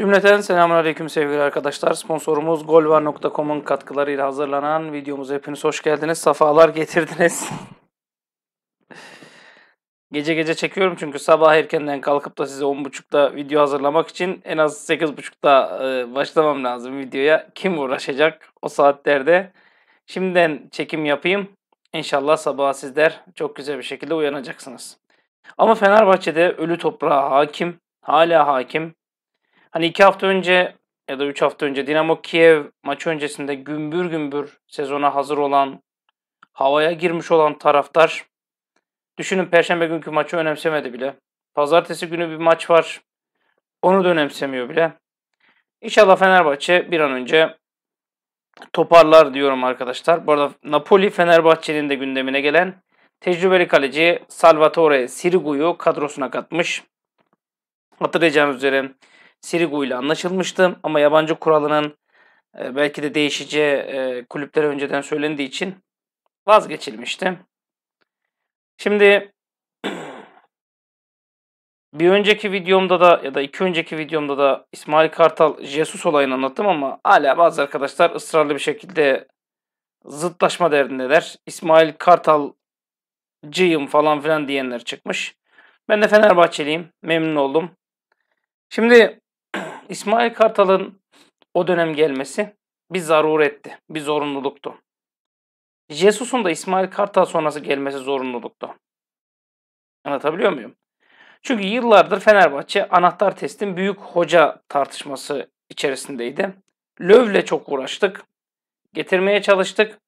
Cümleten selamünaleyküm sevgili arkadaşlar. Sponsorumuz golvar.com'un katkılarıyla hazırlanan videomuza hepiniz hoş geldiniz. Safalar getirdiniz. gece gece çekiyorum çünkü sabah erkenden kalkıp da size 10.30'da video hazırlamak için en az 8.30'da e, başlamam lazım videoya. Kim uğraşacak o saatlerde? Şimdiden çekim yapayım. İnşallah sabah sizler çok güzel bir şekilde uyanacaksınız. Ama Fenerbahçe'de ölü toprağa hakim, hala hakim. Hani iki hafta önce ya da üç hafta önce Dinamo Kiev maçı öncesinde gümbür gümbür sezona hazır olan, havaya girmiş olan taraftar düşünün Perşembe günkü maçı önemsemedi bile. Pazartesi günü bir maç var. Onu da önemsemiyor bile. İnşallah Fenerbahçe bir an önce toparlar diyorum arkadaşlar. Bu arada Napoli Fenerbahçe'nin de gündemine gelen tecrübeli kaleci Salvatore Sirigu'yu kadrosuna katmış. Hatırlayacağınız üzere Sirigu ile anlaşılmıştı ama yabancı kuralının e, belki de değişeceği e, kulüplere önceden söylendiği için vazgeçilmişti. Şimdi bir önceki videomda da ya da iki önceki videomda da İsmail Kartal Jesus olayını anlattım ama hala bazı arkadaşlar ısrarlı bir şekilde zıtlaşma derdindeler. İsmail Kartalcıyım falan filan diyenler çıkmış. Ben de Fenerbahçeliyim. Memnun oldum. Şimdi İsmail Kartal'ın o dönem gelmesi bir zaruretti, bir zorunluluktu. Jesus'un da İsmail Kartal sonrası gelmesi zorunluluktu. Anlatabiliyor muyum? Çünkü yıllardır Fenerbahçe anahtar testin büyük hoca tartışması içerisindeydi. Löv'le çok uğraştık. Getirmeye çalıştık.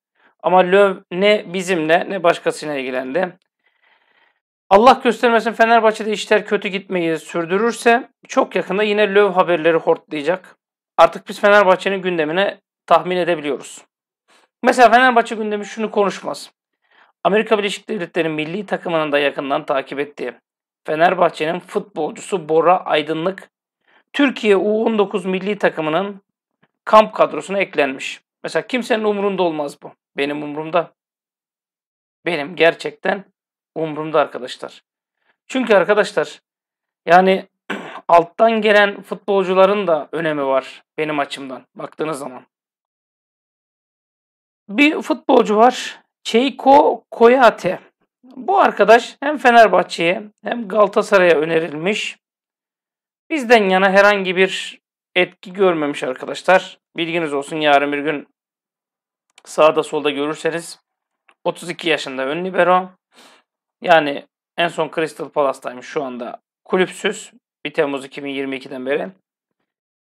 Ama Löv ne bizimle ne başkasıyla ilgilendi. Allah göstermesin Fenerbahçe'de işler kötü gitmeyi sürdürürse çok yakında yine löv haberleri hortlayacak. Artık biz Fenerbahçe'nin gündemine tahmin edebiliyoruz. Mesela Fenerbahçe gündemi şunu konuşmaz. Amerika Birleşik Devletleri'nin milli takımının da yakından takip ettiği Fenerbahçe'nin futbolcusu Bora Aydınlık Türkiye U19 milli takımının kamp kadrosuna eklenmiş. Mesela kimsenin umurunda olmaz bu. Benim umurumda. Benim gerçekten umurumda arkadaşlar. Çünkü arkadaşlar yani alttan gelen futbolcuların da önemi var benim açımdan baktığınız zaman. Bir futbolcu var. Çeyko Koyate. Bu arkadaş hem Fenerbahçe'ye hem Galatasaray'a önerilmiş. Bizden yana herhangi bir etki görmemiş arkadaşlar. Bilginiz olsun yarın bir gün sağda solda görürseniz 32 yaşında ön libero. Yani en son Crystal Palace'taymış şu anda. Kulüpsüz. 1 Temmuz 2022'den beri.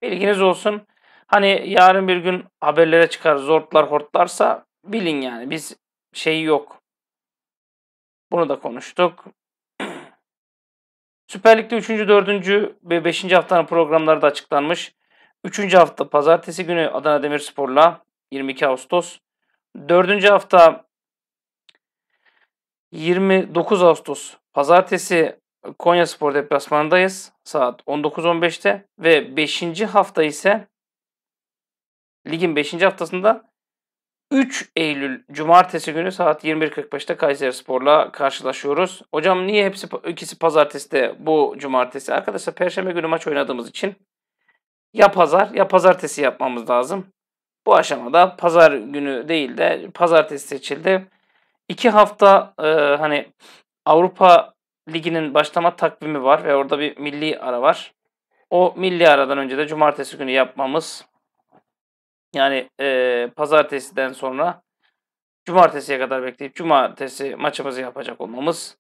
Bilginiz olsun. Hani yarın bir gün haberlere çıkar zortlar hortlarsa bilin yani biz şeyi yok. Bunu da konuştuk. Süper Lig'de 3. 4. ve 5. haftanın programları da açıklanmış. 3. hafta pazartesi günü Adana Demirspor'la 22 Ağustos. 4. hafta 29 Ağustos Pazartesi Konya Spor deplasmanındayız. Saat 19.15'te ve 5. hafta ise ligin 5. haftasında 3 Eylül Cumartesi günü saat 21.45'te Kayseri Spor'la karşılaşıyoruz. Hocam niye hepsi ikisi pazartesi bu cumartesi? Arkadaşlar perşembe günü maç oynadığımız için ya pazar ya pazartesi yapmamız lazım. Bu aşamada pazar günü değil de pazartesi seçildi. İki hafta e, hani Avrupa Ligi'nin başlama takvimi var ve orada bir milli ara var. O milli aradan önce de cumartesi günü yapmamız yani e, pazartesiden sonra cumartesiye kadar bekleyip cumartesi maçımızı yapacak olmamız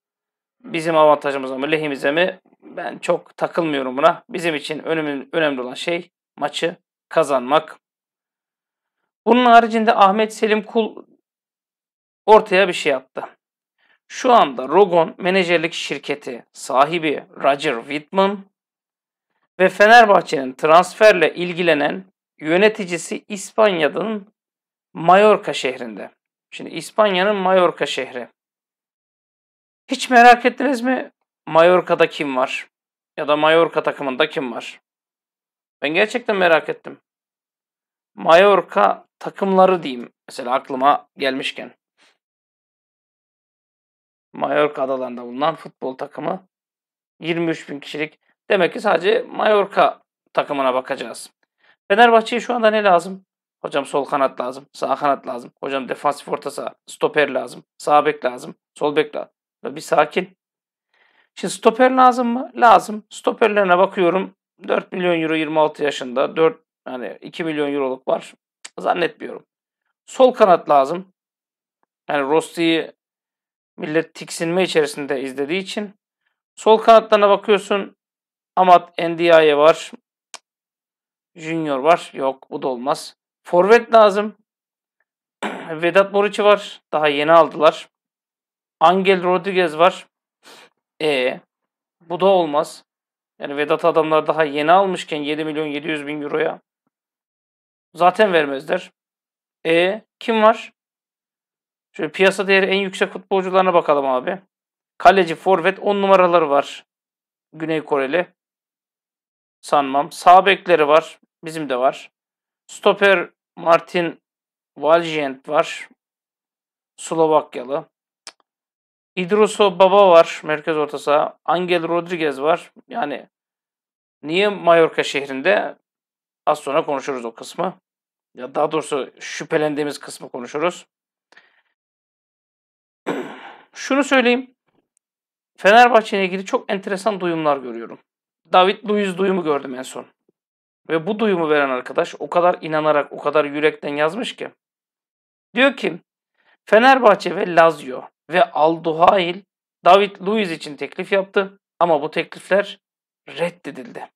bizim avantajımıza mı lehimize mi ben çok takılmıyorum buna. Bizim için önemli, önemli olan şey maçı kazanmak. Bunun haricinde Ahmet Selim Kul ortaya bir şey attı. Şu anda Rogon menajerlik şirketi sahibi Roger Whitman ve Fenerbahçe'nin transferle ilgilenen yöneticisi İspanya'nın Mallorca şehrinde. Şimdi İspanya'nın Mallorca şehri. Hiç merak ettiniz mi? Mallorca'da kim var? Ya da Mallorca takımında kim var? Ben gerçekten merak ettim. Mallorca takımları diyeyim. Mesela aklıma gelmişken. Mallorca adalarında bulunan futbol takımı 23 bin kişilik. Demek ki sadece Mallorca takımına bakacağız. Fenerbahçe'ye şu anda ne lazım? Hocam sol kanat lazım, sağ kanat lazım. Hocam defansif orta saha, stoper lazım, sağ bek lazım, sol bek lazım. Bir sakin. Şimdi stoper lazım mı? Lazım. Stoperlerine bakıyorum. 4 milyon euro 26 yaşında. 4 hani 2 milyon euroluk var. Zannetmiyorum. Sol kanat lazım. Yani Rossi'yi millet tiksinme içerisinde izlediği için. Sol kanatlarına bakıyorsun. Amat Ndiaye var. Junior var. Yok bu da olmaz. Forvet lazım. Vedat Moriç'i var. Daha yeni aldılar. Angel Rodriguez var. E bu da olmaz. Yani Vedat adamlar daha yeni almışken 7 milyon 700 bin euroya zaten vermezler. E kim var? Şöyle piyasa değeri en yüksek futbolcularına bakalım abi. Kaleci, forvet 10 numaraları var. Güney Koreli. Sanmam. Sağ bekleri var. Bizim de var. Stoper Martin Valjent var. Slovakyalı. Idroso Baba var merkez orta saha. Angel Rodriguez var. Yani niye Mallorca şehrinde? Az sonra konuşuruz o kısmı. Ya daha doğrusu şüphelendiğimiz kısmı konuşuruz. Şunu söyleyeyim. Fenerbahçe ile ilgili çok enteresan duyumlar görüyorum. David Luiz duyumu gördüm en son. Ve bu duyumu veren arkadaş o kadar inanarak, o kadar yürekten yazmış ki. Diyor ki Fenerbahçe ve Lazio ve Alduhail David Luiz için teklif yaptı ama bu teklifler reddedildi.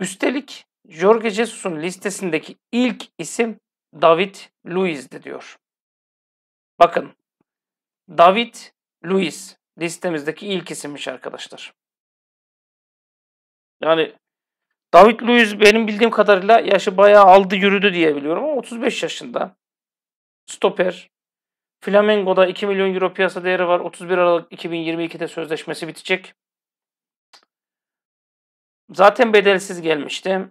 Üstelik Jorge Jesus'un listesindeki ilk isim David Luiz'di diyor. Bakın David Luiz listemizdeki ilk isimmiş arkadaşlar. Yani David Luiz benim bildiğim kadarıyla yaşı bayağı aldı yürüdü diye biliyorum ama 35 yaşında. Stoper. Flamengo'da 2 milyon euro piyasa değeri var. 31 Aralık 2022'de sözleşmesi bitecek. Zaten bedelsiz gelmişti.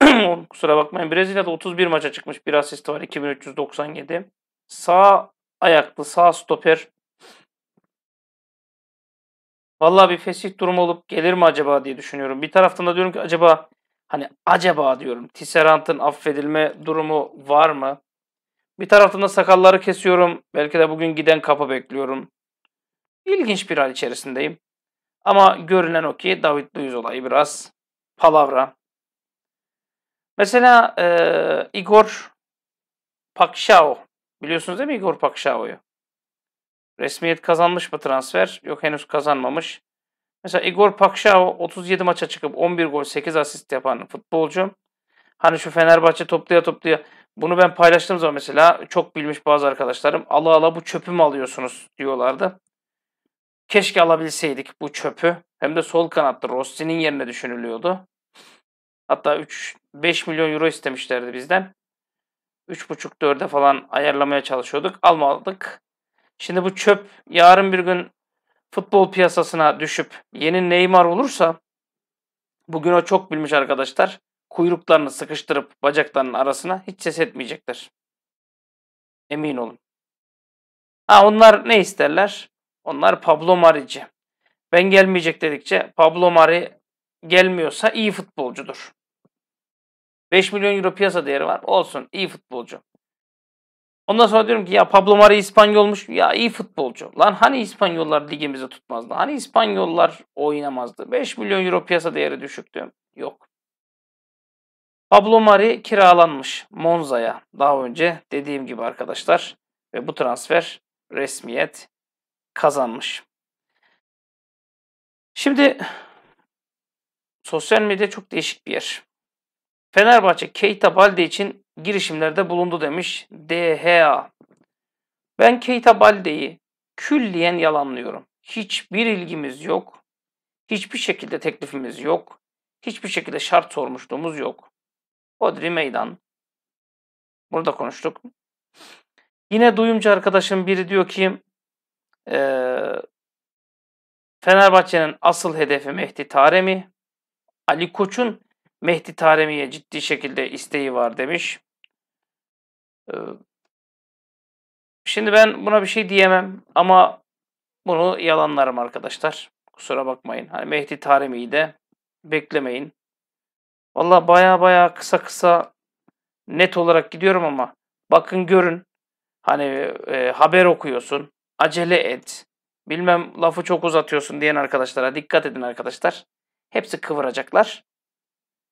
Kusura bakmayın. Brezilya'da 31 maça çıkmış. Bir asisti var. 2397. Sağ ayaklı, sağ stoper. Vallahi bir fesih durumu olup gelir mi acaba diye düşünüyorum. Bir taraftan da diyorum ki acaba hani acaba diyorum Tisserant'ın affedilme durumu var mı? Bir taraftan da sakalları kesiyorum. Belki de bugün giden kapı bekliyorum. İlginç bir hal içerisindeyim. Ama görünen o ki David Luiz olayı biraz palavra. Mesela e, Igor Pakşao. Biliyorsunuz değil mi Igor Pakşao'yu? Resmiyet kazanmış mı transfer? Yok henüz kazanmamış. Mesela Igor Pakşao 37 maça çıkıp 11 gol 8 asist yapan futbolcu. Hani şu Fenerbahçe toplaya toplaya bunu ben paylaştığım zaman mesela çok bilmiş bazı arkadaşlarım ala ala bu çöpü mü alıyorsunuz diyorlardı. Keşke alabilseydik bu çöpü. Hem de sol kanatta Rossi'nin yerine düşünülüyordu. Hatta 3 5 milyon euro istemişlerdi bizden. 3,5-4'e falan ayarlamaya çalışıyorduk. Almadık. Şimdi bu çöp yarın bir gün futbol piyasasına düşüp yeni Neymar olursa bugün o çok bilmiş arkadaşlar kuyruklarını sıkıştırıp bacaklarının arasına hiç ses etmeyecekler. Emin olun. Ha onlar ne isterler? Onlar Pablo Mari'ci. Ben gelmeyecek dedikçe Pablo Mari gelmiyorsa iyi futbolcudur. 5 milyon euro piyasa değeri var. Olsun iyi futbolcu. Ondan sonra diyorum ki ya Pablo Mari İspanyolmuş. Ya iyi futbolcu. Lan hani İspanyollar ligimizi tutmazdı? Hani İspanyollar oynamazdı? 5 milyon euro piyasa değeri düşüktü. Yok. Pablo Mari kiralanmış Monza'ya daha önce dediğim gibi arkadaşlar ve bu transfer resmiyet kazanmış. Şimdi sosyal medya çok değişik bir yer. Fenerbahçe Keita Balde için girişimlerde bulundu demiş DHA. Ben Keita Balde'yi külliyen yalanlıyorum. Hiçbir ilgimiz yok. Hiçbir şekilde teklifimiz yok. Hiçbir şekilde şart sormuşluğumuz yok. Odri Meydan. Bunu da konuştuk. Yine duyumcu arkadaşım biri diyor ki ee, Fenerbahçe'nin asıl hedefi Mehdi Taremi. Ali Koç'un Mehdi Taremi'ye ciddi şekilde isteği var demiş. Ee, şimdi ben buna bir şey diyemem ama bunu yalanlarım arkadaşlar. Kusura bakmayın. Hani Mehdi Taremi'yi de beklemeyin. Valla baya baya kısa kısa net olarak gidiyorum ama bakın görün. Hani e, haber okuyorsun. Acele et. Bilmem lafı çok uzatıyorsun diyen arkadaşlara dikkat edin arkadaşlar. Hepsi kıvıracaklar.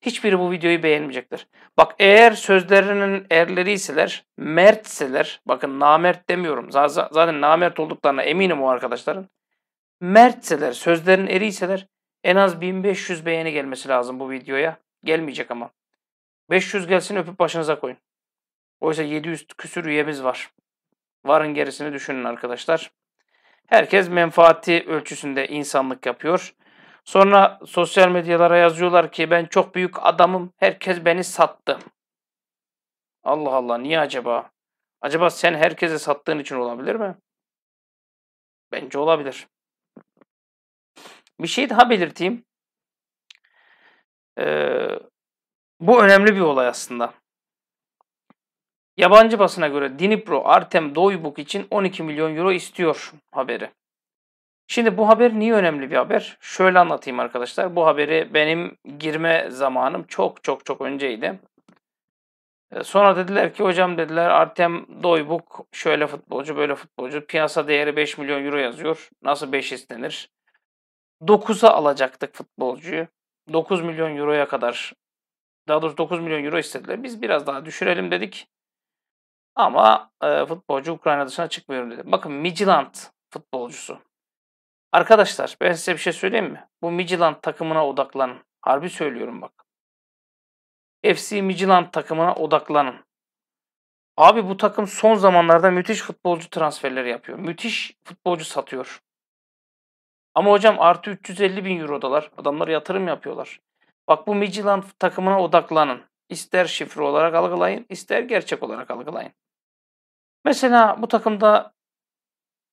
Hiçbiri bu videoyu beğenmeyecektir. Bak eğer sözlerinin erleriyseler, mertseler, bakın namert demiyorum. Zaten namert olduklarına eminim o arkadaşların. Mertseler, sözlerin eriyseler en az 1500 beğeni gelmesi lazım bu videoya. Gelmeyecek ama. 500 gelsin öpüp başınıza koyun. Oysa 700 küsür üyemiz var. Varın gerisini düşünün arkadaşlar. Herkes menfaati ölçüsünde insanlık yapıyor. Sonra sosyal medyalara yazıyorlar ki ben çok büyük adamım. Herkes beni sattı. Allah Allah niye acaba? Acaba sen herkese sattığın için olabilir mi? Bence olabilir. Bir şey daha belirteyim. Ee, bu önemli bir olay aslında. Yabancı basına göre Dnipro Artem Doybuk için 12 milyon euro istiyor haberi. Şimdi bu haber niye önemli bir haber? Şöyle anlatayım arkadaşlar. Bu haberi benim girme zamanım çok çok çok önceydi. Ee, sonra dediler ki hocam dediler Artem Doybuk şöyle futbolcu böyle futbolcu. Piyasa değeri 5 milyon euro yazıyor. Nasıl 5 istenir? 9'a alacaktık futbolcuyu. 9 milyon euroya kadar daha doğrusu 9 milyon euro istediler. Biz biraz daha düşürelim dedik. Ama e, futbolcu Ukrayna dışına çıkmıyorum dedi. Bakın Midland futbolcusu. Arkadaşlar ben size bir şey söyleyeyim mi? Bu Midland takımına odaklanın. Harbi söylüyorum bak. FC Midland takımına odaklanın. Abi bu takım son zamanlarda müthiş futbolcu transferleri yapıyor. Müthiş futbolcu satıyor. Ama hocam artı 350 bin eurodalar. Adamlar yatırım yapıyorlar. Bak bu Midland takımına odaklanın. İster şifre olarak algılayın, ister gerçek olarak algılayın. Mesela bu takımda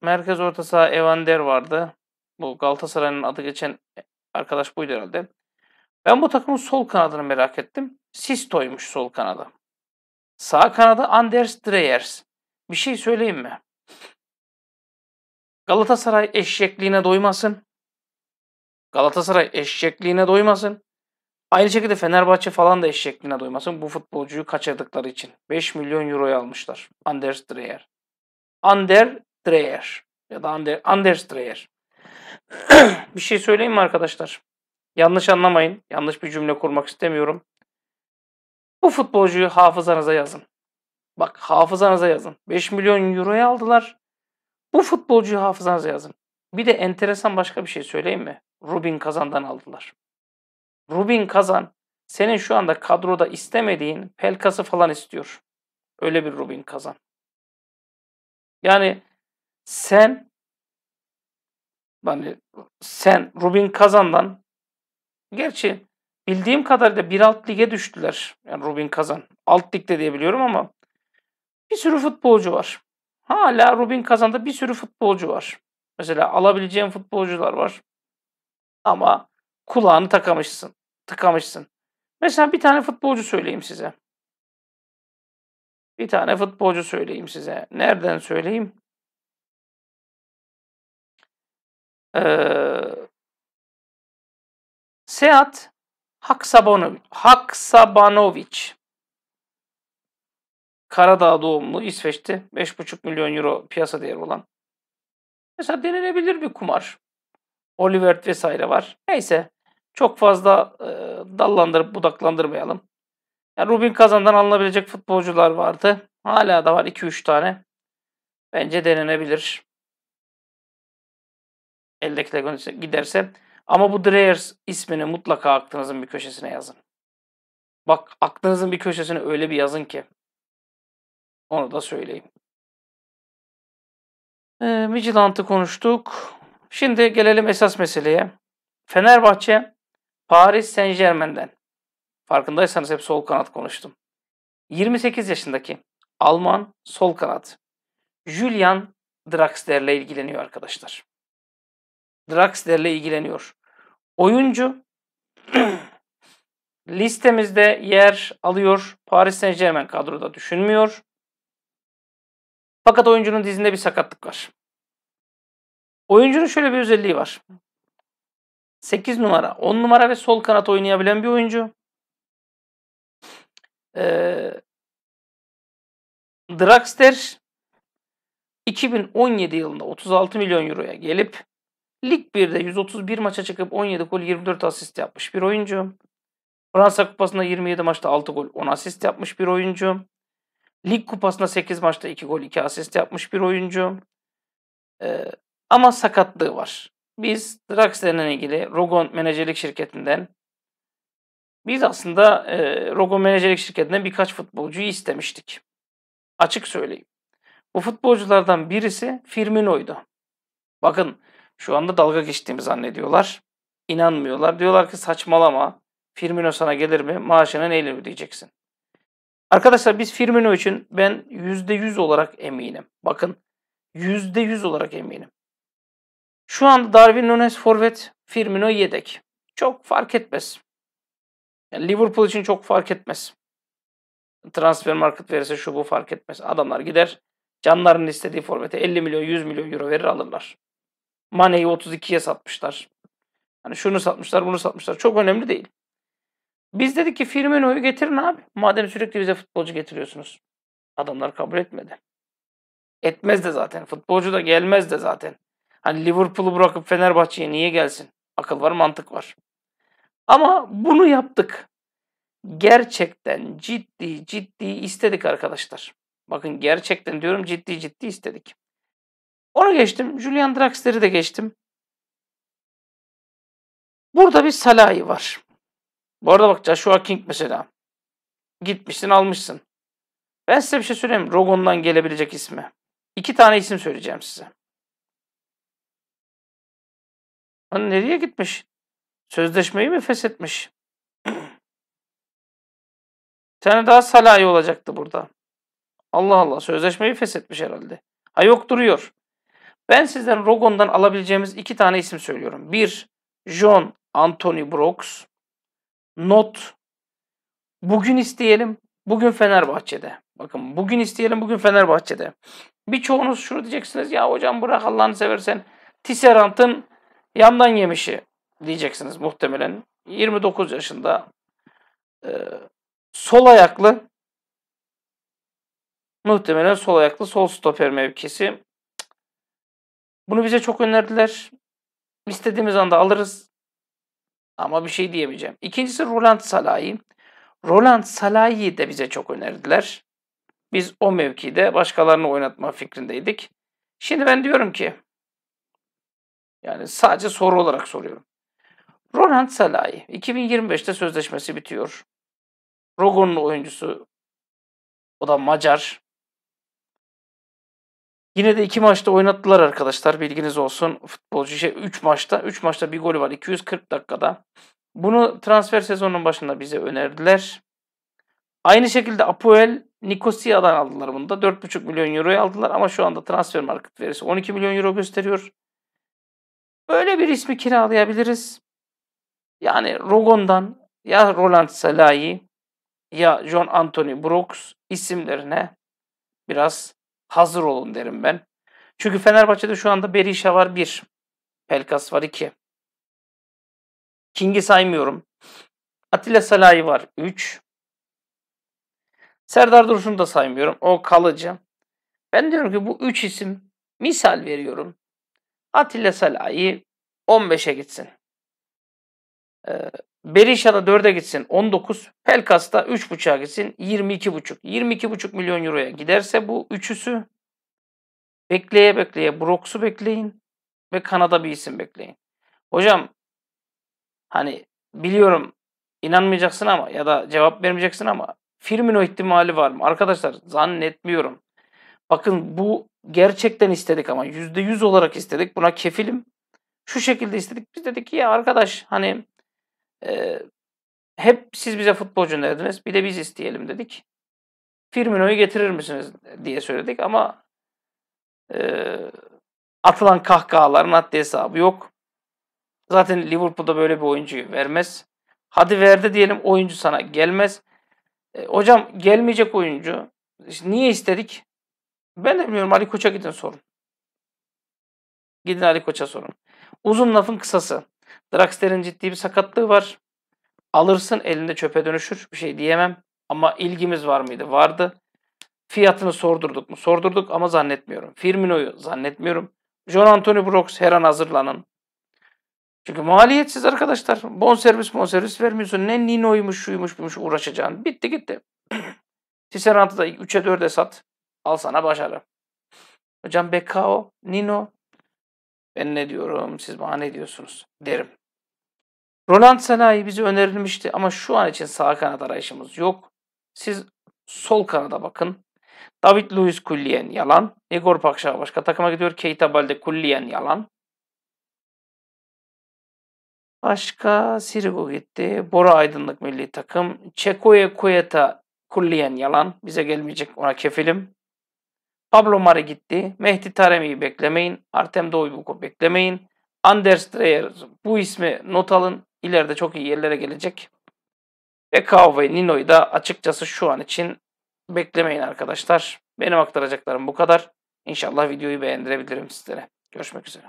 merkez orta saha Evander vardı. Bu Galatasaray'ın adı geçen arkadaş buydu herhalde. Ben bu takımın sol kanadını merak ettim. Sisto'ymuş sol kanadı. Sağ kanadı Anders Dreyers. Bir şey söyleyeyim mi? Galatasaray eşekliğine doymasın. Galatasaray eşekliğine doymasın. Aynı şekilde Fenerbahçe falan da eşekliğine doymasın. Bu futbolcuyu kaçırdıkları için. 5 milyon euroya almışlar. Anders Dreyer. Ander Dreyer. Ya da Ander, Anders Dreyer. bir şey söyleyeyim mi arkadaşlar? Yanlış anlamayın. Yanlış bir cümle kurmak istemiyorum. Bu futbolcuyu hafızanıza yazın. Bak hafızanıza yazın. 5 milyon euroya aldılar. Bu futbolcuyu hafızanıza yazın. Bir de enteresan başka bir şey söyleyeyim mi? Rubin Kazan'dan aldılar. Rubin Kazan senin şu anda kadroda istemediğin Pelkas'ı falan istiyor. Öyle bir Rubin Kazan. Yani sen yani sen Rubin Kazan'dan gerçi bildiğim kadarıyla bir alt lige düştüler. Yani Rubin Kazan. Alt ligde diye biliyorum ama bir sürü futbolcu var. Hala Rubin Kazan'da bir sürü futbolcu var. Mesela alabileceğin futbolcular var. Ama kulağını takamışsın. Tıkamışsın. Mesela bir tane futbolcu söyleyeyim size. Bir tane futbolcu söyleyeyim size. Nereden söyleyeyim? Ee, Seat Haksabanovic. Karadağ doğumlu İsveç'te 5,5 milyon euro piyasa değeri olan. Mesela denenebilir bir kumar. Oliver vesaire var. Neyse çok fazla e, dallandırıp budaklandırmayalım. Yani Rubin Kazan'dan alınabilecek futbolcular vardı. Hala da var 2-3 tane. Bence denenebilir. Eldekiler giderse. Ama bu Dreyers ismini mutlaka aklınızın bir köşesine yazın. Bak aklınızın bir köşesine öyle bir yazın ki. Onu da söyleyeyim. E, Vigilant'ı konuştuk. Şimdi gelelim esas meseleye. Fenerbahçe Paris Saint Germain'den. Farkındaysanız hep sol kanat konuştum. 28 yaşındaki Alman sol kanat Julian Draxler'le ilgileniyor arkadaşlar. Draxler'le ilgileniyor. Oyuncu listemizde yer alıyor. Paris Saint Germain kadroda düşünmüyor. Fakat oyuncunun dizinde bir sakatlık var. Oyuncunun şöyle bir özelliği var. 8 numara, 10 numara ve sol kanat oynayabilen bir oyuncu. Ee, Draxler 2017 yılında 36 milyon euroya gelip Lig 1'de 131 maça çıkıp 17 gol 24 asist yapmış bir oyuncu. Fransa Kupası'nda 27 maçta 6 gol 10 asist yapmış bir oyuncu. Lig Kupası'nda 8 maçta 2 gol 2 asist yapmış bir oyuncu. Ee, ama sakatlığı var. Biz Draxler'le ilgili Rogon menajerlik şirketinden biz aslında e, Rogon menajerlik şirketinden birkaç futbolcuyu istemiştik. Açık söyleyeyim. Bu futbolculardan birisi Firmino'ydu. Bakın şu anda dalga geçtiğimi zannediyorlar. İnanmıyorlar. Diyorlar ki saçmalama. Firmino sana gelir mi? Maaşını neyle ödeyeceksin? Arkadaşlar biz Firmino için ben %100 olarak eminim. Bakın %100 olarak eminim. Şu anda Darwin Nunes forvet, Firmino yedek. Çok fark etmez. Yani Liverpool için çok fark etmez. Transfer market verirse şu bu fark etmez. Adamlar gider canlarının istediği forvete 50 milyon 100 milyon euro verir alırlar. Mane'yi 32'ye satmışlar. Hani şunu satmışlar bunu satmışlar. Çok önemli değil. Biz dedik ki Firmino'yu getirin abi. Madem sürekli bize futbolcu getiriyorsunuz. Adamlar kabul etmedi. Etmez de zaten. Futbolcu da gelmez de zaten. Hani Liverpool'u bırakıp Fenerbahçe'ye niye gelsin? Akıl var, mantık var. Ama bunu yaptık. Gerçekten ciddi ciddi istedik arkadaşlar. Bakın gerçekten diyorum ciddi ciddi istedik. Onu geçtim. Julian Draxler'i de geçtim. Burada bir Salah'ı var. Bu arada bak Joshua King mesela. Gitmişsin almışsın. Ben size bir şey söyleyeyim. Rogon'dan gelebilecek ismi. İki tane isim söyleyeceğim size. Hani nereye gitmiş? Sözleşmeyi mi feshetmiş? tane daha Salah'ı olacaktı burada. Allah Allah sözleşmeyi feshetmiş herhalde. Ha yok duruyor. Ben sizden Rogon'dan alabileceğimiz iki tane isim söylüyorum. Bir, John Anthony Brooks. Not. Bugün isteyelim. Bugün Fenerbahçe'de. Bakın bugün isteyelim. Bugün Fenerbahçe'de. Birçoğunuz şunu diyeceksiniz. Ya hocam bırak Allah'ını seversen. Tisserant'ın yandan yemişi diyeceksiniz muhtemelen. 29 yaşında. E, sol ayaklı. Muhtemelen sol ayaklı sol stoper mevkisi. Bunu bize çok önerdiler. İstediğimiz anda alırız. Ama bir şey diyemeyeceğim. İkincisi Roland Salahi. Roland Salahi'yi de bize çok önerdiler. Biz o mevkide başkalarını oynatma fikrindeydik. Şimdi ben diyorum ki yani sadece soru olarak soruyorum. Roland Salahi 2025'te sözleşmesi bitiyor. Rogon'un oyuncusu o da Macar. Yine de iki maçta oynattılar arkadaşlar. Bilginiz olsun. Futbolcu şey 3 maçta. 3 maçta bir golü var. 240 dakikada. Bunu transfer sezonunun başında bize önerdiler. Aynı şekilde Apoel Nikosia'dan aldılar bunu da. 4,5 milyon euroya aldılar ama şu anda transfer market verisi 12 milyon euro gösteriyor. Böyle bir ismi kiralayabiliriz. Yani Rogon'dan ya Roland Salahi ya John Anthony Brooks isimlerine biraz hazır olun derim ben. Çünkü Fenerbahçe'de şu anda Berisha var 1. Pelkas var 2. King'i saymıyorum. Atilla Salahi var 3. Serdar Dursun'u da saymıyorum. O kalıcı. Ben diyorum ki bu 3 isim misal veriyorum. Atilla Salahi 15'e gitsin. Ee, Berisha da 4'e gitsin 19. Pelkas da 3.5'a gitsin 22.5. 22.5 milyon euroya giderse bu üçüsü bekleye bekleye Brox'u bekleyin ve Kanada bir isim bekleyin. Hocam hani biliyorum inanmayacaksın ama ya da cevap vermeyeceksin ama Firmino ihtimali var mı? Arkadaşlar zannetmiyorum. Bakın bu gerçekten istedik ama %100 olarak istedik. Buna kefilim. Şu şekilde istedik. Biz dedik ki ya arkadaş hani hep siz bize futbolcu dediniz. Bir de biz isteyelim dedik. Firmino'yu getirir misiniz diye söyledik ama e, atılan kahkahaların haddi hesabı yok. Zaten Liverpool'da böyle bir oyuncuyu vermez. Hadi verdi diyelim oyuncu sana gelmez. E, hocam gelmeyecek oyuncu. İşte niye istedik? Ben de bilmiyorum. Ali Koç'a gidin sorun. Gidin Ali Koç'a sorun. Uzun lafın kısası. Draxler'in ciddi bir sakatlığı var. Alırsın elinde çöpe dönüşür. Bir şey diyemem. Ama ilgimiz var mıydı? Vardı. Fiyatını sordurduk mu? Sordurduk ama zannetmiyorum. Firmino'yu zannetmiyorum. John Anthony Brooks her an hazırlanın. Çünkü maliyetsiz arkadaşlar. Bonservis bonservis vermiyorsun. Ne Nino'ymuş şuymuş buymuş uğraşacaksın. Bitti gitti. Tisserant'ı da 3'e 4'e sat. Al sana başarı. Hocam Bekao, Nino. Ben ne diyorum siz bana ne diyorsunuz derim. Roland Sanayi bize önerilmişti ama şu an için sağ kanat arayışımız yok. Siz sol kanada bakın. David Luiz kulliyen yalan. Igor Pakşa başka takıma gidiyor. Keita Balde kulliyen yalan. Başka Sirigu gitti. Bora Aydınlık milli takım. Çekoye Kuyeta kulliyen yalan. Bize gelmeyecek ona kefilim. Pablo Mari gitti. Mehdi Taremi'yi beklemeyin. Artem Doybuk'u beklemeyin. Anders Dreyer bu ismi not alın. İleride çok iyi yerlere gelecek. Bekao ve Nino'yu da açıkçası şu an için beklemeyin arkadaşlar. Benim aktaracaklarım bu kadar. İnşallah videoyu beğendirebilirim sizlere. Görüşmek üzere.